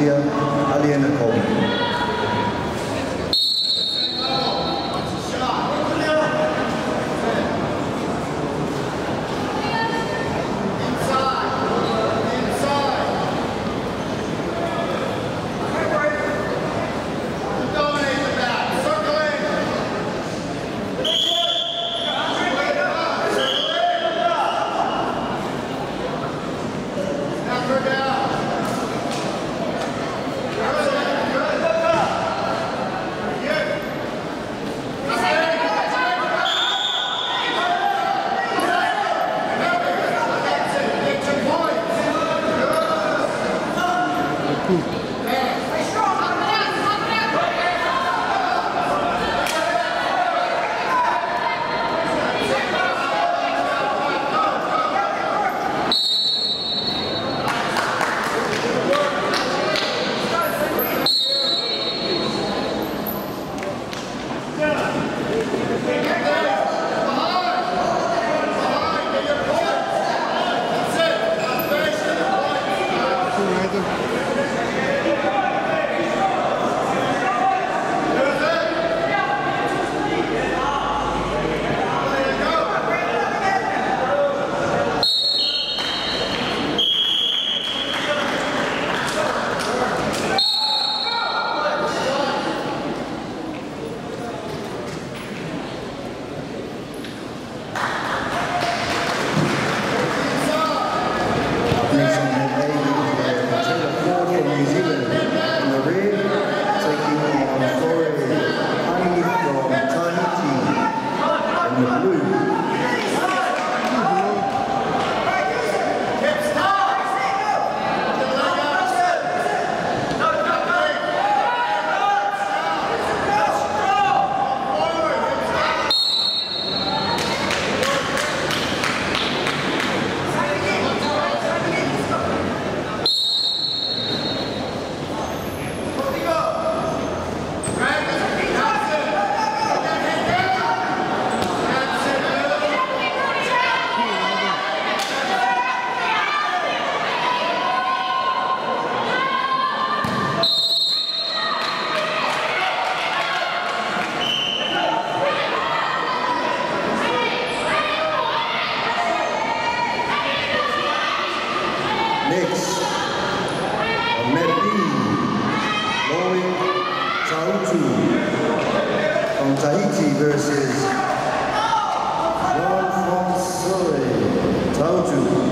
Cynthia Aliena Coleman. Next on that lady, Taylor Ford from New Zealand. In the red, taking on Corey Honey from Tahiti. In the blue, Tahiti from Tahiti versus Jean-François Tautu.